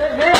Amen.